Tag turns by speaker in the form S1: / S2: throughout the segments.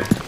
S1: Okay.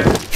S1: Okay.